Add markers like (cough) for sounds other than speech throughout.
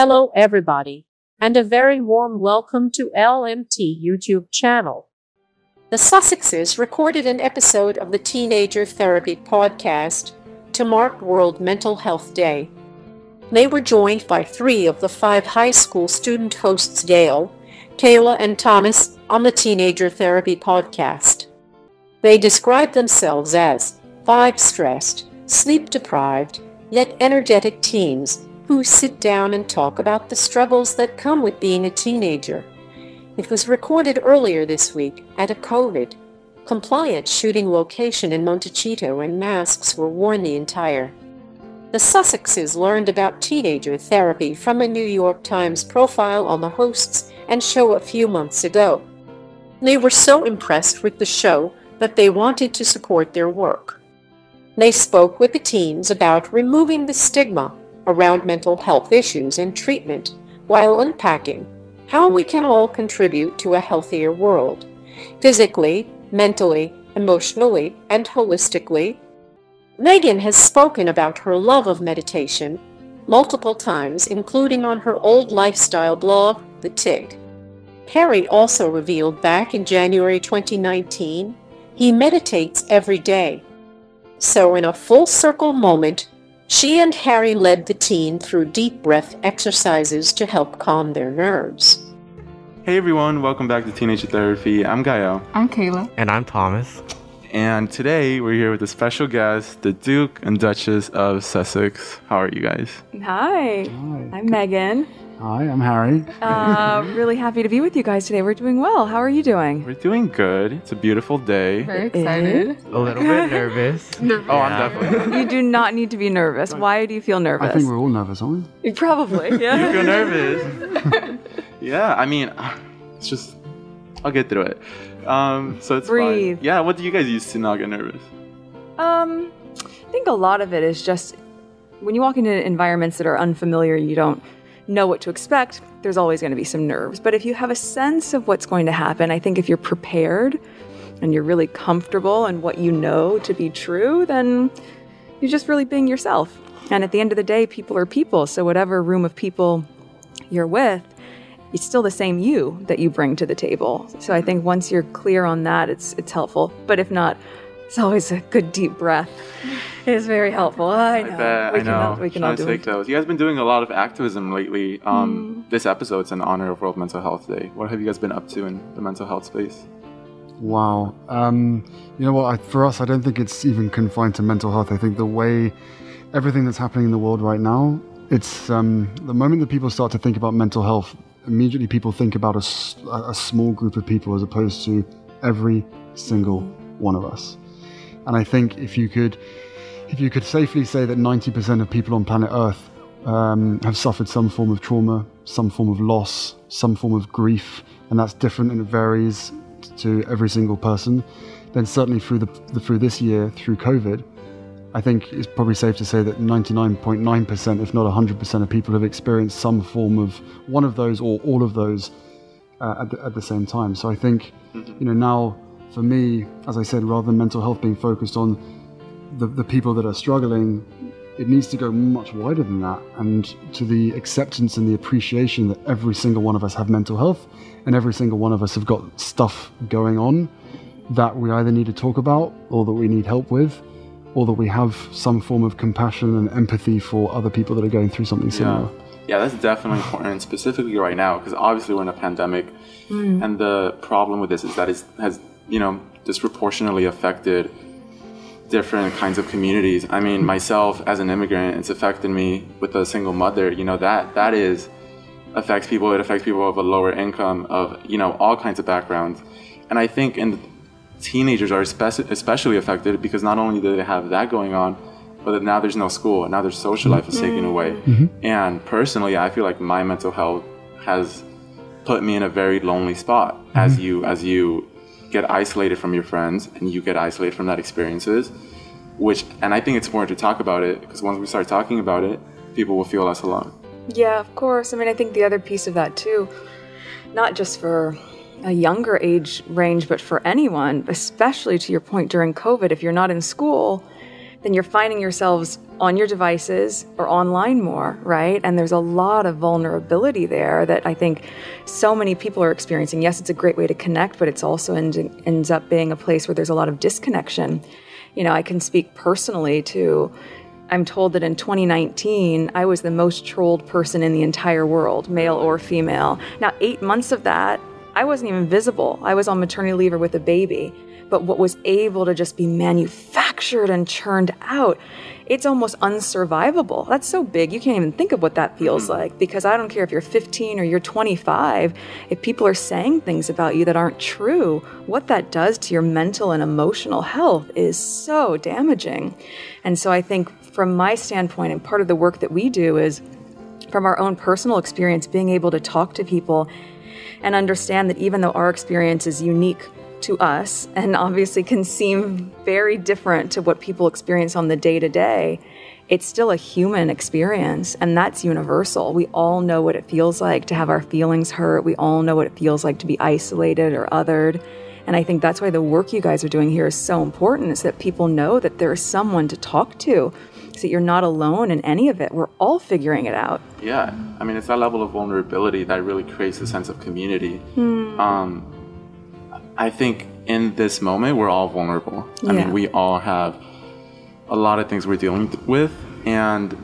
Hello, everybody, and a very warm welcome to LMT YouTube channel. The Sussexes recorded an episode of the Teenager Therapy podcast to mark World Mental Health Day. They were joined by three of the five high school student hosts Gael, Kayla, and Thomas on the Teenager Therapy podcast. They described themselves as five stressed, sleep deprived, yet energetic teens who sit down and talk about the struggles that come with being a teenager. It was recorded earlier this week at a COVID compliant shooting location in Montecito and masks were worn the entire. The Sussexes learned about teenager therapy from a New York Times profile on the hosts and show a few months ago. They were so impressed with the show that they wanted to support their work. They spoke with the teens about removing the stigma around mental health issues and treatment while unpacking how we can all contribute to a healthier world, physically, mentally, emotionally, and holistically. Meghan has spoken about her love of meditation multiple times, including on her old lifestyle blog, The TIG. Harry also revealed back in January 2019 he meditates every day. So in a full circle moment, she and Harry led the teen through deep breath exercises to help calm their nerves. Hey everyone, welcome back to Teenage Therapy. I'm Gael. I'm Kayla. And I'm Thomas. And today we're here with a special guest, the Duke and Duchess of Sussex. How are you guys? Hi. Hi. I'm Meghan. Hi, I'm Harry. Uh, (laughs) really happy to be with you guys today. We're doing well. How are you doing? We're doing good. It's a beautiful day. Very excited. A little bit (laughs) nervous. Oh, I'm Yeah. definitely. You do not need to be nervous. Why do you feel nervous? I think we're all nervous, aren't we? Probably, (laughs) Yeah. You feel nervous? yeah, I mean, it's just. I'll get through it. Um, so it's Breathe. fine. Yeah, what do you guys use to not get nervous? Um, I think a lot of it is just when you walk into environments that are unfamiliar, you don't know what to expect, there's always going to be some nerves. But if you have a sense of what's going to happen, I think if you're prepared and you're really comfortable in what you know to be true, then you're just really being yourself. And at the end of the day, people are people. So whatever room of people you're with, it's still the same you that you bring to the table. So I think once you're clear on that, it's it's helpful. But if not, it's always a good deep breath. It is very helpful. I know. I bet. we I can all- know. we can Trying all to do take it. those. You guys been doing a lot of activism lately. Um, Mm. This episode's in honor of World Mental Health Day. What have you guys been up to in the mental health space? Wow. Um, you know what? I, for us, I don't think it's even confined to mental health. I think the way everything that's happening in the world right now, it's um, the moment that people start to think about mental health, immediately people think about a small group of people as opposed to every single one of us. And I think if you could, if you could safely say that 90% of people on planet Earth um, have suffered some form of trauma, some form of loss, some form of grief, and that's different and it varies to every single person, then certainly through the, the through this year, through COVID, I think it's probably safe to say that 99.9%, if not 100% of people have experienced some form of one of those or all of those uh, at, the, at the same time. So I think, you know, now for me, as I said, rather than mental health being focused on the, the people that are struggling, it needs to go much wider than that. And to the acceptance and the appreciation that every single one of us have mental health and every single one of us have got stuff going on that we either need to talk about or that we need help with or that we have some form of compassion and empathy for other people that are going through something similar. Yeah, Yeah, that's definitely important, specifically right now, because obviously we're in a pandemic, mm. and the problem with this is that it has, you know, disproportionately affected different kinds of communities. I mean, myself as an immigrant, it's affected me with a single mother. You know that that is affects people. It affects people of a lower income, of you know all kinds of backgrounds, and I think in teenagers are especially especially affected because not only do they have that going on, but that now there's no school and now their social life is mm-hmm. taken away. Mm-hmm. And personally, I feel like my mental health has put me in a very lonely spot as mm-hmm. you as you get isolated from your friends and you get isolated from that experiences which and i think it's important to talk about it because once we start talking about it people will feel less alone Yeah, of course. I mean, I think the other piece of that too, not just for a younger age range, but for anyone, especially to your point during COVID, if you're not in school, then you're finding yourselves on your devices or online more, right? And there's a lot of vulnerability there that I think so many people are experiencing. Yes, it's a great way to connect, but it's also end, ends up being a place where there's a lot of disconnection. You know, I can speak personally to. I'm told that in 2019, I was the most trolled person in the entire world, male or female. Now, eight months of that, I wasn't even visible. I was on maternity leave or with a baby but what was able to just be manufactured and churned out, it's almost unsurvivable. That's so big, you can't even think of what that feels mm-hmm. like because I don't care if you're 15 or you're 25, if people are saying things about you that aren't true, what that does to your mental and emotional health is so damaging. And so I think from my standpoint, and part of the work that we do is from our own personal experience, being able to talk to people and understand that even though our experience is unique to us and obviously can seem very different to what people experience on the day to day, it's still a human experience and that's universal. We all know what it feels like to have our feelings hurt. We all know what it feels like to be isolated or othered. And I think that's why the work you guys are doing here is so important is that people know that there's someone to talk to, so that you're not alone in any of it. We're all figuring it out. Yeah. I mean, it's that level of vulnerability that really creates a sense of community. Hmm. Um, I think in this moment we're all vulnerable. Yeah. I mean, we all have a lot of things we're dealing with, and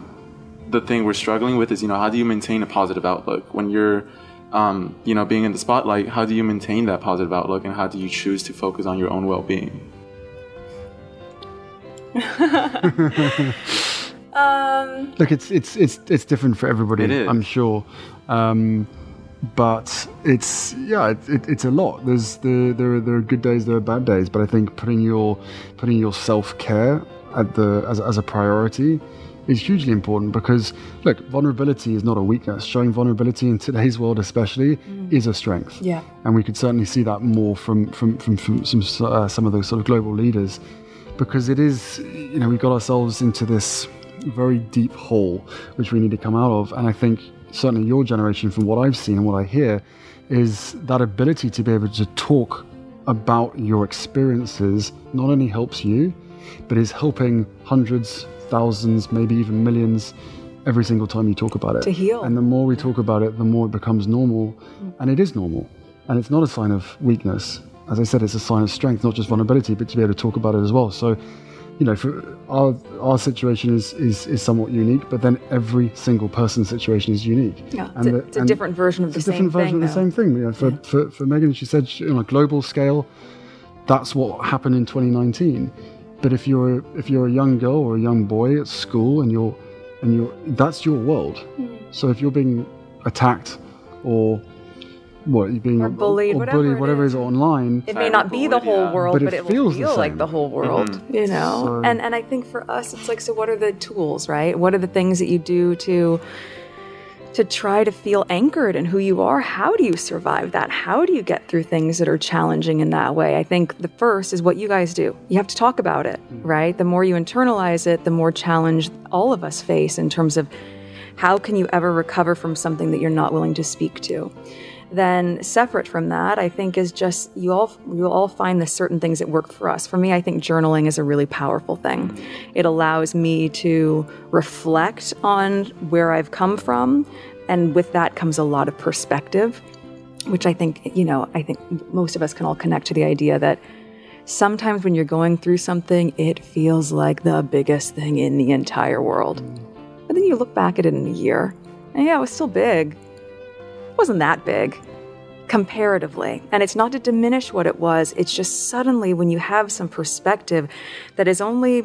the thing we're struggling with is, you know, how do you maintain a positive outlook when you're, um, you know, being in the spotlight? How do you maintain that positive outlook, and how do you choose to focus on your own well-being? (laughs) um, Look, it's it's it's it's different for everybody. It is. I'm sure. Um, but it's yeah, it, it, it's a lot. There's the there are, there are good days, there are bad days, but I think putting your putting your self care at the as, as a priority is hugely important because look, vulnerability is not a weakness. Showing vulnerability in today's world, especially, mm. is a strength. Yeah, and we could certainly see that more from from from, from some uh, some of those sort of global leaders, because it is you know we got ourselves into this very deep hole which we need to come out of, and I think certainly your generation, from what I've seen and what I hear, is that ability to be able to talk about your experiences not only helps you, but is helping hundreds, thousands, maybe even millions every single time you talk about it. To heal. And the more we talk about it, the more it becomes normal. Mm. And it is normal. And it's not a sign of weakness. As I said, it's a sign of strength, not just vulnerability, but to be able to talk about it as well. So you know, for our our situation is, is is somewhat unique, but then every single person's situation is unique. Yeah, and it's, a, it's a different version of the same thing. It's a Different version of the same thing. You know, for, yeah. for for Meghan, she said on a global scale, that's what happened in 2019. But if you're if you're a young girl or a young boy at school and you're and you're that's your world. Mm. So if you're being attacked or what you being or bullied, or whatever, bullied, whatever is. is online. It may not be the whole world, but it, but it will feel like the whole world. Mm-hmm. You know, so, and and I think for us, it's like, so what are the tools, right? What are the things that you do to to try to feel anchored in who you are? How do you survive that? How do you get through things that are challenging in that way? I think the first is what you guys do. You have to talk about it, mm-hmm. right? The more you internalize it, the more challenge all of us face in terms of how can you ever recover from something that you're not willing to speak to then separate from that, I think is just you all you all find the certain things that work for us. For me, I think journaling is a really powerful thing. It allows me to reflect on where I've come from, and with that comes a lot of perspective, which I think you know I think most of us can all connect to the idea that sometimes when you're going through something, it feels like the biggest thing in the entire world. But then you look back at it in a year, and yeah, it was still big wasn't that big comparatively. And it's not to diminish what it was, it's just suddenly when you have some perspective that is only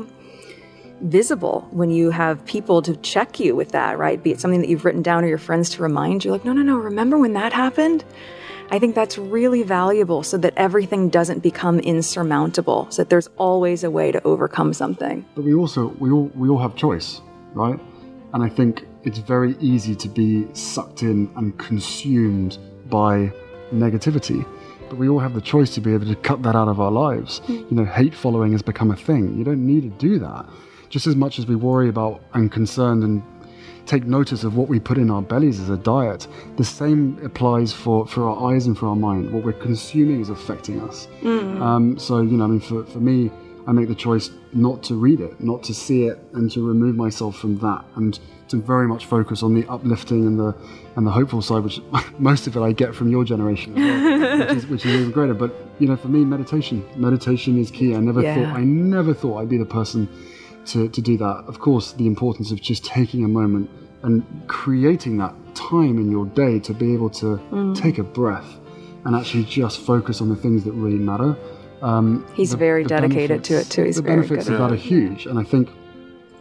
visible when you have people to check you with that, right? Be it something that you've written down or your friends to remind you, like, no, no, no, remember when that happened? I think that's really valuable so that everything doesn't become insurmountable, so that there's always a way to overcome something. But we also, we all, we all have choice, right? And I think it's very easy to be sucked in and consumed by negativity. But we all have the choice to be able to cut that out of our lives. Mm. You know, hate following has become a thing. You don't need to do that. Just as much as we worry about and concerned and take notice of what we put in our bellies as a diet, the same applies for, for our eyes and for our mind. What we're consuming is affecting us. Mm. Um, so, you know, I mean, for, for me, I make the choice not to read it, not to see it, and to remove myself from that, and to very much focus on the uplifting and the and the hopeful side, which (laughs) most of it I get from your generation, well, (laughs) which, is, which is even greater. But you know, for me, meditation, meditation is key. I never Yeah. thought I never thought I'd be the person to, to do that. Of course, the importance of just taking a moment and creating that time in your day to be able to mm. take a breath and actually just focus on the things that really matter. Um, He's the- very the dedicated to it, too. He's the very benefits good of at that it. are huge, and I think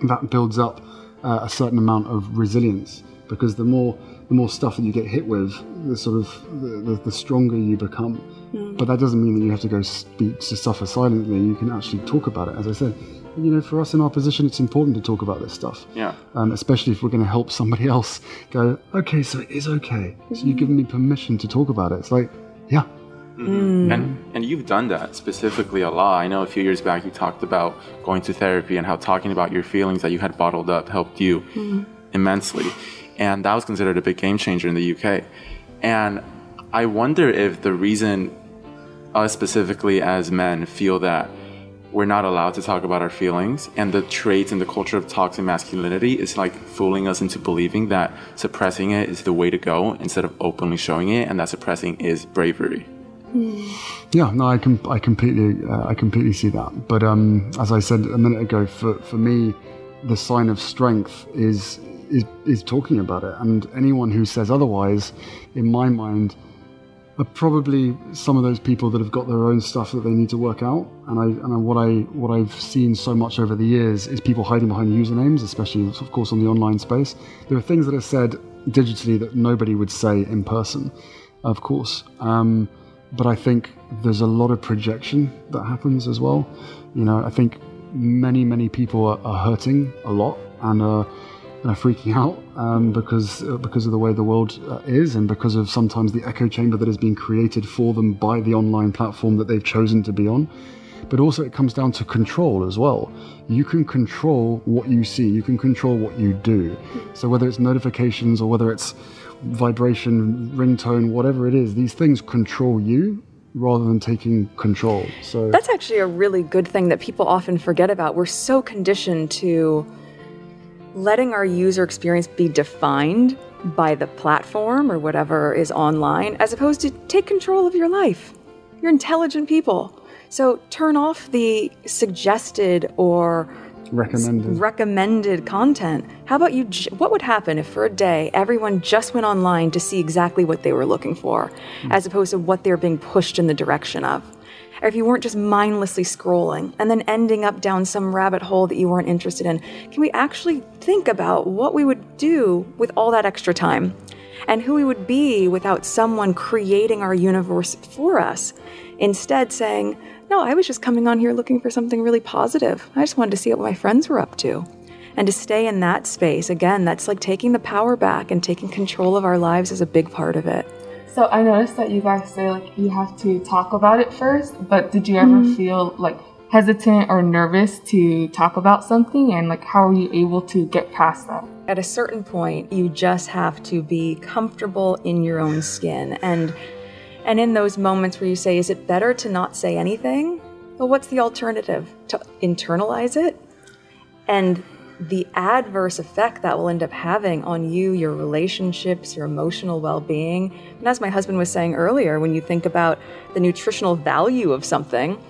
that builds up uh, a certain amount of resilience because the more the more stuff that you get hit with, the sort of the, the, the stronger you become. Hmm. But that doesn't mean that you have to go speak to suffer silently. You can actually talk about it. As I said, you know, for us in our position, it's important to talk about this stuff Yeah. um, especially if we're going to help somebody (laughs) else go, okay, so it is okay. So you've given me permission to talk about it. It's like, yeah, Mm-hmm. And and you've done that specifically a lot. I know a few years back you talked about going to therapy and how talking about your feelings that you had bottled up helped you mm-hmm. immensely. And that was considered a big game changer in the UK. And I wonder if the reason us specifically as men feel that we're not allowed to talk about our feelings and the traits and the culture of toxic masculinity is like fooling us into believing that suppressing it is the way to go instead of openly showing it and that suppressing is bravery. Yeah. No, I can, I completely, uh, I completely see that. But um, as I said a minute ago, for for me, the sign of strength is is is talking about it. And anyone who says otherwise, in my mind, are probably some of those people that have got their own stuff that they need to work out. And I and what I what I've seen so much over the years is people hiding behind usernames, especially of course on the online space. There are things that are said digitally that nobody would say in person, of course. Um, but I think there's a lot of projection that happens as well. You know, I think many many people are, are hurting a lot and are and are freaking (laughs) out um, because uh, because of the way the world uh, is and because of sometimes the echo chamber that has been created for them by the online platform that they've chosen to be on. But also, it comes down to control as well. You can control what you see. You can control what you do. So whether it's notifications or whether it's vibration, ringtone, whatever it is, these things control you rather than taking control. So That's actually a really good thing that people often forget about. We're so conditioned to letting our user experience be defined by the platform or whatever is online, as opposed to take control of your life. You're intelligent people. So turn off the suggested or recommended. recommended content. How about you? What would happen if for a day everyone just went online to see exactly what they were looking for, hmm. as opposed to what they're being pushed in the direction of? Or if you weren't just mindlessly scrolling and then ending up down some rabbit hole that you weren't interested in, can we actually think about what we would do with all that extra time? And who we would be without someone creating our universe for us? Instead, saying, No, I was just coming on here looking for something really positive. I just wanted to see what my friends were up to. And to stay in that space, again, that's like taking the power back and taking control of our lives is a big part of it. So I noticed that you guys say like you have to talk about it first, but did you ever mm-hmm. feel like hesitant or nervous to talk about something and like how are you able to get past that? At a certain point, you just have to be comfortable in your own skin. And and in those moments where you say, is it better to not say anything? Well, what's the alternative? To internalize it? And the adverse effect that will end up having on you, your relationships, your emotional well being. And as my husband was saying earlier, when you think about the nutritional value of something,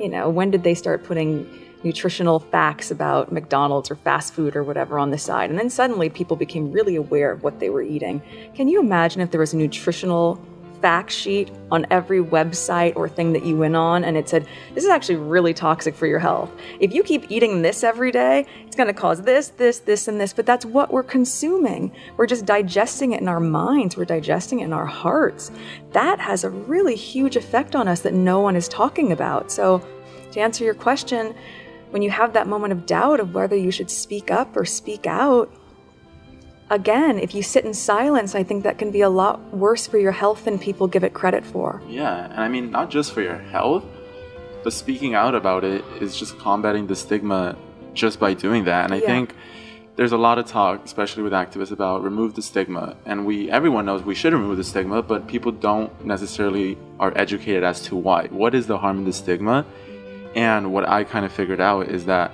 you know, when did they start putting nutritional facts about McDonald's or fast food or whatever on the side? And then suddenly people became really aware of what they were eating. Can you imagine if there was a nutritional fact sheet on every website or thing that you went on and it said, This is actually really toxic for your health. If you keep eating this every day, it's going to cause this, this, this, and this. But that's what we're consuming. We're just digesting it in our minds, we're digesting it in our hearts. That has a really huge effect on us that no one is talking about. So, to answer your question, when you have that moment of doubt of whether you should speak up or speak out, again, if you sit in silence, I think that can be a lot worse for your health than people give it credit for. Yeah, and I mean, not just for your health, but speaking out about it is just combating the stigma just by doing that. And I Yeah. think there's a lot of talk, especially with activists, about remove the stigma. And we, everyone knows we should remove the stigma, but people don't necessarily are educated as to why. What is the harm in the stigma? And what I kind of figured out is that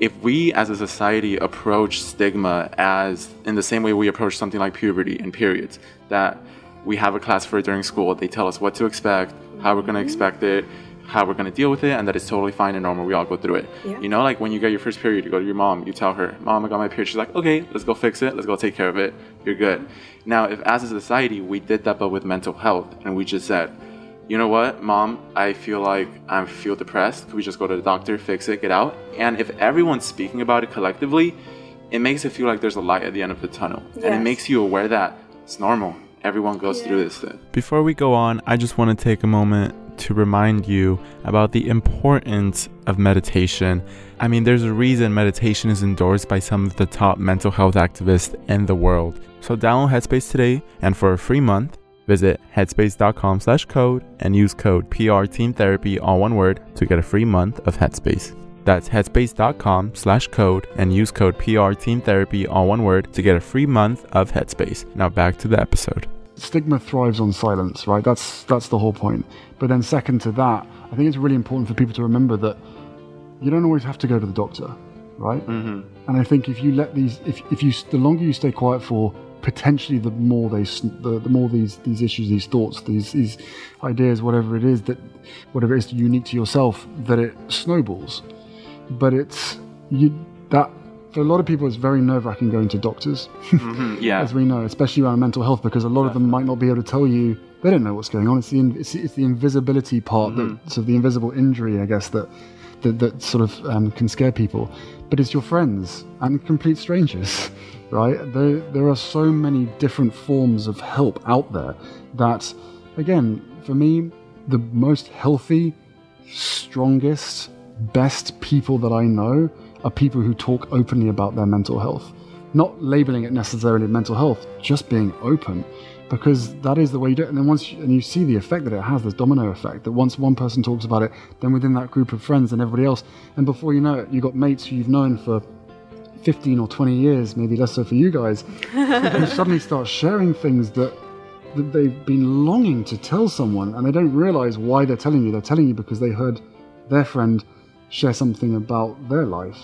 if we as a society approach stigma as in the same way we approach something like puberty and periods, that we have a class for it during school, they tell us what to expect, how we're going to mm-hmm. expect it, how we're going to deal with it, and that it's totally fine and normal. We all go through it. Yeah. You know, like when you get your first period, you go to your mom, you tell her, Mom, I got my period. She's like, Okay, let's go fix it. Let's go take care of it. You're good. Now, if as a society we did that but with mental health and we just said, you know what, mom, I feel like I feel depressed. Could we just go to the doctor, fix it, get out? And if everyone's speaking about it collectively, it makes it feel like there's a light at the end of the tunnel. And it makes you aware that it's normal. Everyone goes through this thing. Before we go on, I just want to take a moment to remind you about the importance of meditation. I mean, there's a reason meditation is endorsed by some of the top mental health activists in the world. So download Headspace today, and for a free month, visit headspace.com slash code and use code PR Team Therapy, all one word, to get a free month of Headspace. That's headspace.com slash code and use code PR Team Therapy, all one word, to get a free month of Headspace. Now back to the episode. stigma thrives on silence, right? That's that's the whole point. But then second to that, I think it's really important for people to remember that you don't always have to go to the doctor, right? Mm-hmm. And I think if you let these, if if you the longer you stay quiet for, potentially the more they the, the more these these issues, these thoughts, these these ideas, whatever it is that whatever it is unique to yourself, that it snowballs. But it's you that. For a lot of people, it's very nerve wracking going to doctors. (laughs) Yeah. as we know, especially around mental health, because a lot of them might not be able to tell you. They don't know what's going on. It's the it's, it's the invisibility part, that sort of the invisible injury, I guess, that that, that sort of um, can scare people. But it's your friends and complete strangers, (laughs) right? There there are so many different forms of help out there that, again, for me, the most healthy, strongest, best people that I know are people who talk openly about their mental health. Not labeling it necessarily mental health, just being open, because that is the way you do it. And then once, you, and you see the effect that it has, this domino effect, that once one person talks about it, then within that group of friends and everybody else, and before you know it, you've got mates who you've known for 15 or 20 years, maybe less so for you guys, (laughs) who suddenly start sharing things that that they've been longing to tell someone and they don't realize why they're telling you. They're telling you because they heard their friend share something about their life.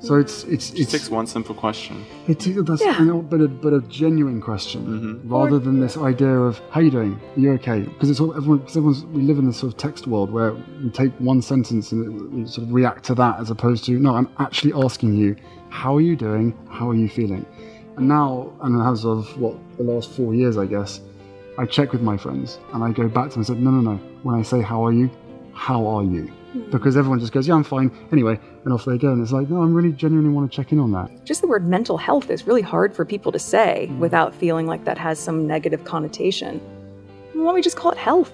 So it's it's Just takes one simple question. it's that's Yeah. you know, but a but a genuine question mm-hmm. rather than this idea of how you doing, are you okay? Because it's all everyone. Cause everyone's we live in this sort of text world where we take one sentence and we sort of react to that as opposed to no, I'm actually asking you, how are you doing? How are you feeling? And now, and as of what the last four years, I guess, I check with my friends and I go back to them and say, no, no, no. When I say how are you, how are you? Hmm. Because everyone just goes, yeah, I'm fine. Anyway, and off they go. And it's like, no, I really genuinely want to check in on that. Just the word mental health is really hard for people to say hmm. without feeling like that has some negative connotation. Why don't we just call it health?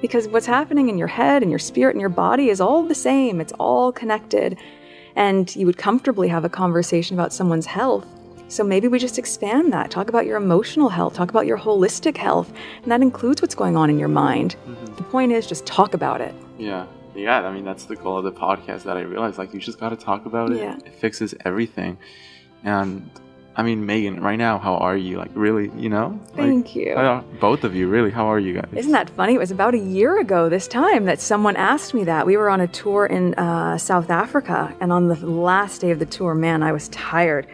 Because what's happening in your head and your spirit and your body is all the same, it's all connected. And you would comfortably have a conversation about someone's health. So maybe we just expand that. Talk about your emotional health, talk about your holistic health, and that includes what's going on in your mind. Mm-hmm. The point is just talk about it. Yeah. Yeah, I mean that's the goal of the podcast that I realized like you just got to talk about it. Yeah. It fixes everything. And I mean Meghan, right now how are you? Like really, you know? Like, Thank you. are- both of you, really. How are you guys? Isn't that funny? It was about a year ago this time that someone asked me that. We were on a tour in uh, South Africa, and on the last day of the tour, man, I was tired.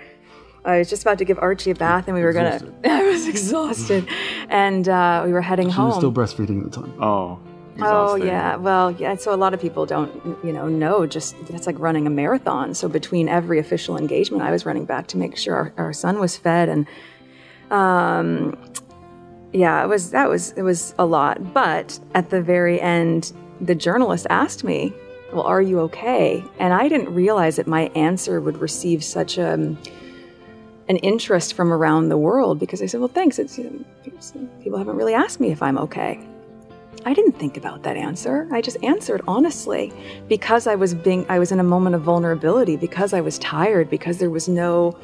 I was just about to give Archie a bath, and we were gonna. (laughs) I was exhausted, and uh, we were heading She home. was still breastfeeding at the time. Oh. Oh exhausting. yeah, well yeah. So a lot of people don't, you know, know. Just that's like running a marathon. So between every official engagement, I was running back to make sure our, our son was fed, and um, yeah, it was that was it was a lot. But at the very end, the journalist asked me, "Well, are you okay?" And I didn't realize that my answer would receive such a an interest from around the world because I said, "Well, thanks. It's, you know, it's- people haven't really asked me if I'm okay." I didn't think about that answer. I just answered honestly because I was being I was in a moment of vulnerability because I was tired because there was no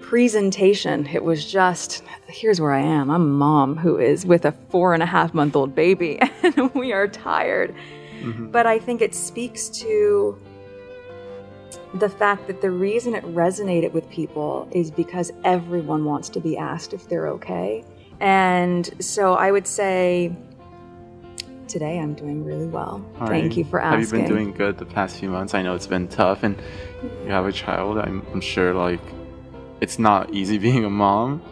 presentation. It was just here's where I am. I'm a mom who is with a four and a half month old baby (laughs) and we are tired. Mm-hmm. But I think it speaks to the fact that the reason it resonated with people is because everyone wants to be asked if they're okay. And so I would say today I'm doing really well. All Thank right. you for asking. Have you been doing good the past few months? I know it's been tough, and you have a child. I'm, I'm sure like it's not easy (laughs) being a mom,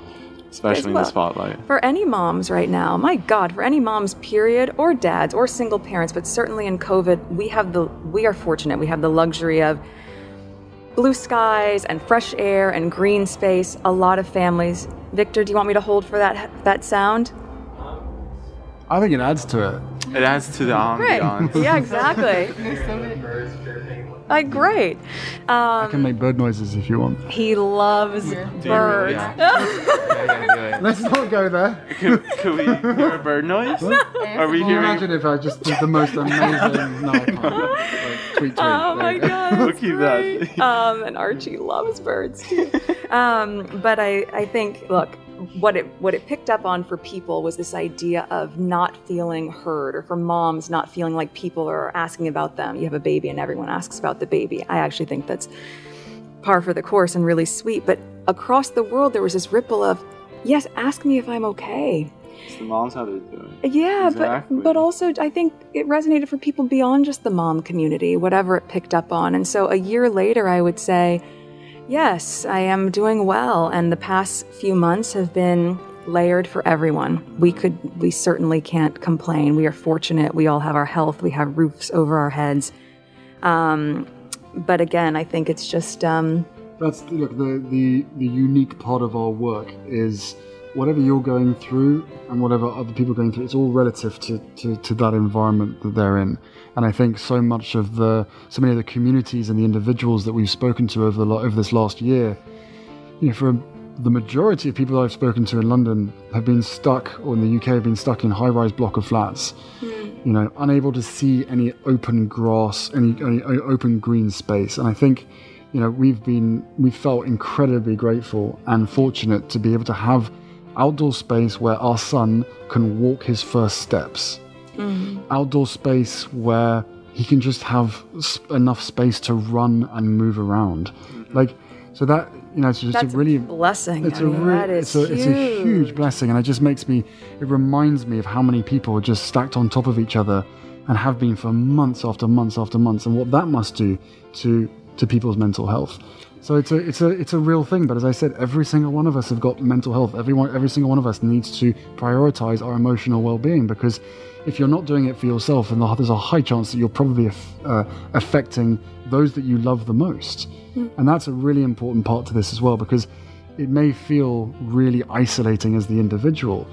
especially in the spotlight. For any moms right now, my God, for any moms, period, or dads, or single parents, but certainly in COVID, we have the we are fortunate. We have the luxury of blue skies and fresh air and green space. A lot of families. Victor, do you want me to hold for that that sound? I think it adds to it. It adds to the ambiance. Yeah, exactly. (laughs) Like great. I can Um, make bird noises if you want. he loves birds. (laughs) Yeah. Let's not go there. could, could we hear a bird noise? Are we Can hearing? imagine if I just did the most amazing? No, (laughs) Like, tweet, tweet. Oh my go. god, Look at that's keep that. um, and Archie loves birds too. um, but I, I think, look, what it what it picked up on for people was this idea of not feeling heard, or for moms not feeling like people are asking about them. You have a baby, and everyone asks about the baby. I actually think that's par for the course and really sweet. But across the world, there was this ripple of, yes, ask me if I'm okay. It's the moms how they're doing. Yeah, Exactly. but but also I think it resonated for people beyond just the mom community, whatever it picked up on. And so a year later, I would say, yes, I am doing well, and the past few months have been layered for everyone. We could we certainly can't complain. We are fortunate. We all have our health. We have roofs over our heads. Um, but again, I think it's just um, That's look the, the the unique part of our work is whatever you're going through and whatever other people are going through. It's all relative to, to, to that environment that they're in. And I think so much of the so many of the communities and the individuals that we've spoken to over the over this last year, you know, for the majority of people that I've spoken to in London have been stuck, or in the UK have been stuck in high-rise block of flats. Hmm. You know, unable to see any open grass, any, any open green space. And I think, you know, we've been we felt incredibly grateful and fortunate to be able to have outdoor space where our son can walk his first steps. Mm-hmm. Outdoor space where he can just have s- enough space to run and move around. Mm-hmm. Like, so that you know, it's just that's a really a blessing. it's I a mean, re- that is it's a, it's a huge. huge blessing, and it just makes me. It reminds me of how many people are just stacked on top of each other, and have been for months after months after months, and what that must do to to people's mental health. So it's a it's a it's a real thing. But as I said, every single one of us have got mental health. Everyone, every single one of us needs to prioritize our emotional well-being because if you're not doing it for yourself, then there's a high chance that you're probably uh, affecting those that you love the most. And that's a really important part to this as well because it may feel really isolating as the individual,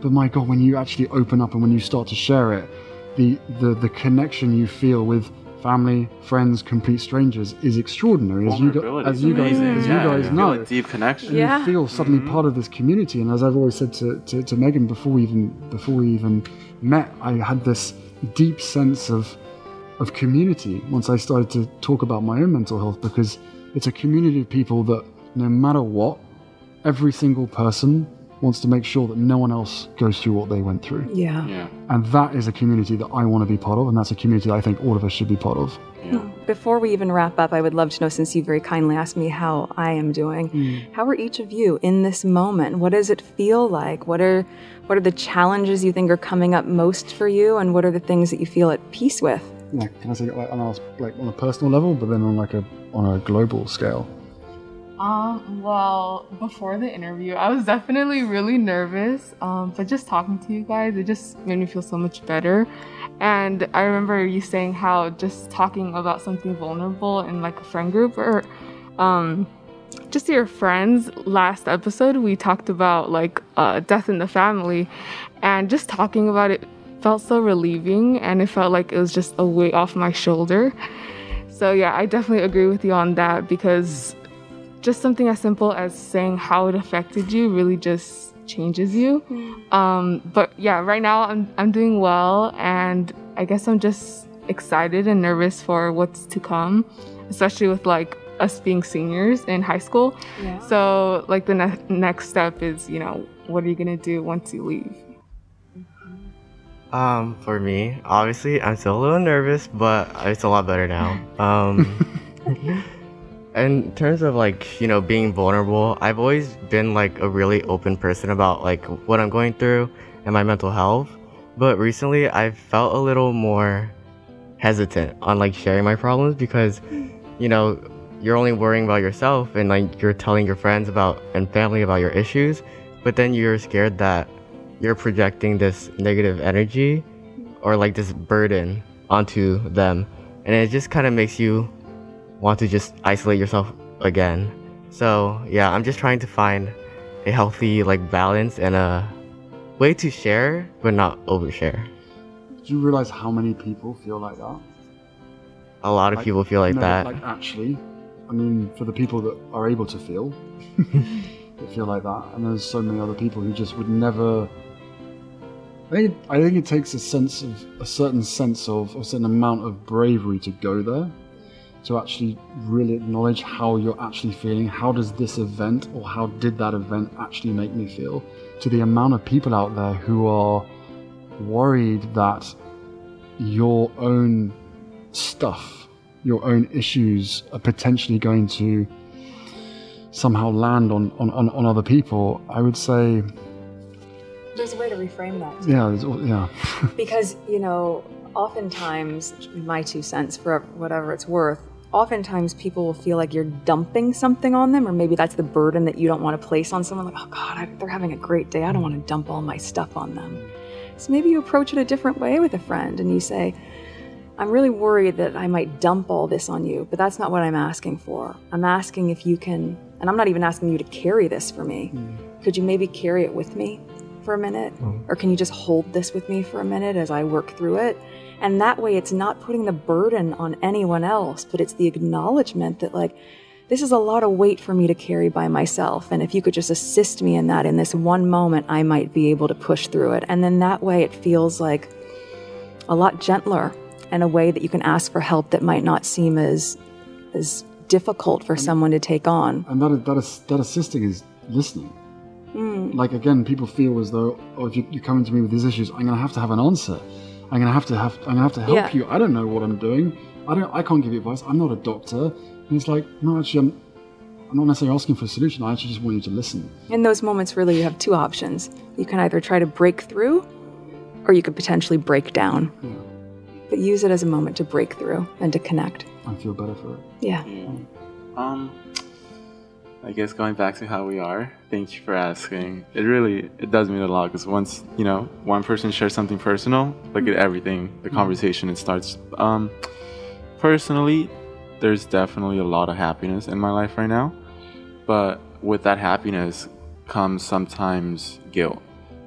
but my God, when you actually open up and when you start to share it, the the, the connection you feel with family, friends, complete strangers is extraordinary. As you, go, as you guys, amazing. as you Yeah, guys feel know, a deep connection. and Yeah. you feel suddenly mm-hmm. part of this community. And as I've always said to, to, to Meghan before we even before we even met, I had this deep sense of of community once I started to talk about my own mental health because it's a community of people that no matter what, every single person wants to make sure that no one else goes through what they went through. Yeah. Yeah. And that is a community that I want to be part of, and that's a community that I think all of us should be part of. Yeah. Hmm. Before we even wrap up, I would love to know, since you very kindly asked me how I am doing, hmm. how are each of you in this moment? What does it feel like? What are what are the challenges you think are coming up most for you, and what are the things that you feel at peace with? Yeah, can I say like on a, like on a personal level, but then on like a on a global scale? Um, well, before the interview, I was definitely really nervous. Um, but just talking to you guys, it just made me feel so much better. And I remember you saying how just talking about something vulnerable in like a friend group or um just your friends last episode we talked about like uh, death in the family and just talking about it felt so relieving and it felt like it was just a weight off my shoulder so yeah i definitely agree with you on that because just something as simple as saying how it affected you really just changes you. Um, but yeah, right now I'm I'm doing well, and I guess I'm just excited and nervous for what's to come, especially with like us being seniors in high school. Yeah. So like the ne- next step is you know what are you gonna do once you leave? Um, for me, obviously, I'm still a little nervous, but it's a lot better now. Um, (laughs) (laughs) in terms of like you know being vulnerable, I've always been like a really open person about like what I'm going through and my mental health. But recently, I've felt a little more hesitant on like sharing my problems because, you know, you're only worrying about yourself and like you're telling your friends about and family about your issues, but then you're scared that you're projecting this negative energy or like this burden onto them, and it just kind of makes you want to just isolate yourself again. So yeah, I'm just trying to find a healthy like balance and a way to share but not overshare. Do you realize how many people feel like that? A lot of Like, people feel like no, that. Like actually, I mean, for the people that are able to feel, (laughs) that feel like that, and there's so many other people who just would never. I think, I think it takes a sense of a certain sense of a certain amount of bravery to go there, to actually really acknowledge how you're actually feeling. How does this event or how did that event actually make me feel? To the amount of people out there who are worried that your own stuff, your own issues are potentially going to somehow land on, on, on, on other people, I would say, There's a way to reframe that. yeah, there's yeah. (laughs) Because, you know, oftentimes, my two cents for whatever it's worth, oftentimes people will feel like you're dumping something on them, or maybe that's the burden that you don't want to place on someone. Like, oh God, I, they're having a great day. I don't want to dump all my stuff on them. So maybe you approach it a different way with a friend and you say, I'm really worried that I might dump all this on you, but that's not what I'm asking for. I'm asking if you can, and I'm not even asking you to carry this for me. Hmm. Could you maybe carry it with me for a minute? Oh. Or can you just hold this with me for a minute as I work through it? And that way, it's not putting the burden on anyone else, but it's the acknowledgement that, like, this is a lot of weight for me to carry by myself. And if you could just assist me in that in this one moment, I might be able to push through it. And then that way, it feels like a lot gentler and a way that you can ask for help that might not seem as as difficult for someone to take on. And that, that, is, that assisting is listening. Hmm. Like, again, people feel as though, oh, if you, you're coming to me with these issues, I'm going to have to have an answer. I'm going to have to have, I'm going to have to help Yeah. you. I don't know what I'm doing. I don't, I can't give you advice. I'm not a doctor. And it's like, no, actually, I'm, I'm not necessarily asking for a solution. I actually just want you to listen. In those moments, really, you have two options. You can either try to break through, or you could potentially break down. But use it as a moment to break through and to connect. I feel better for it. Yeah. Um, I guess going back to how we are. Thank you for asking. It really it does mean a lot because once you know one person shares something personal, look at mm-hmm. everything, the mm-hmm. conversation it starts. Um, personally, there's definitely a lot of happiness in my life right now, but with that happiness comes sometimes guilt.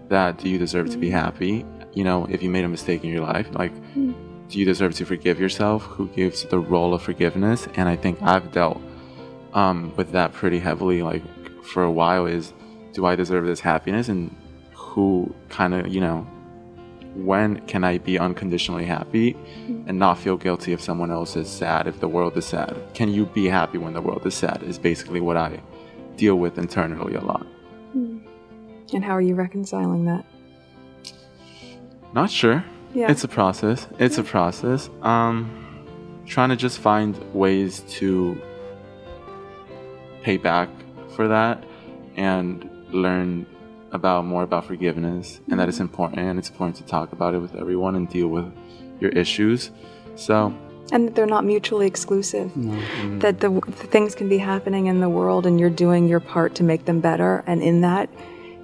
That do you deserve to be mm-hmm. happy? You know, if you made a mistake in your life, like mm. do you deserve to forgive yourself? Who gives the role of forgiveness? And I think I've dealt um, with that pretty heavily, like for a while. Is do I deserve this happiness? And who kind of, you know, when can I be unconditionally happy and not feel guilty if someone else is sad, if the world is sad? Can you be happy when the world is sad? Is basically what I deal with internally a lot. And how are you reconciling that? Not sure. Yeah. It's a process. It's a process. Um, trying to just find ways to pay back for that and learn about more about forgiveness and that it's important and it's important to talk about it with everyone and deal with your issues. So and that they're not mutually exclusive. That the, the things can be happening in the world and you're doing your part to make them better. And in that,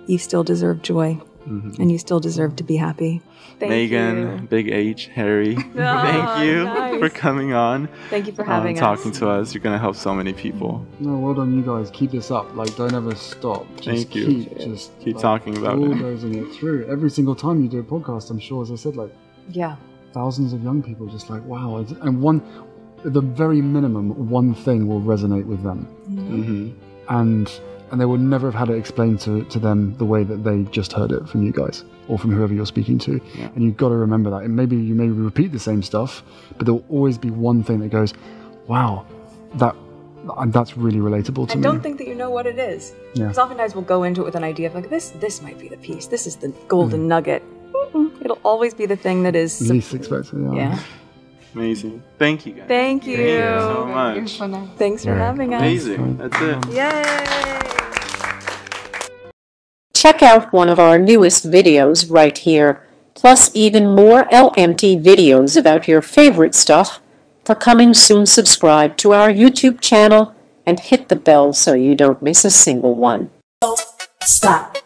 you still deserve joy and you still deserve to be happy. Thank Meghan, you. Big H, Harry, (laughs) (laughs) thank you nice. for coming on, Thank you for um, having us. talking to us. You're gonna help so many people. No, well done, you guys. Keep this up. Like, don't ever stop. Just Thank you. Keep, just Keep like, talking about it. bulldozing it through. Every single time you do a podcast, I'm sure, as I said, like Yeah. thousands of young people just like, wow. And one, at the very minimum, one thing will resonate with them, hmm and and they will never have had it explained to, to them the way that they just heard it from you guys or from whoever you're speaking to. Yeah. And you've got to remember that. And maybe you maybe repeat the same stuff, but there will always be one thing that goes, wow, that and that's really relatable to And me. don't think that you know what it is. Yeah. Because oftentimes we'll go into it with an idea of like this. This might be the piece. This is the golden mm. nugget. Mm-mm. It'll always be the thing that is. Least expected. Yeah. Yeah. Amazing. Thank you guys. Thank you. Thank you so much. Thanks for Yeah. having us. Amazing. That's it. Yay! check out one of our newest videos right here, plus even more LMT videos about your favorite stuff. For coming soon, subscribe to our YouTube channel and hit the bell so you don't miss a single one. Stop.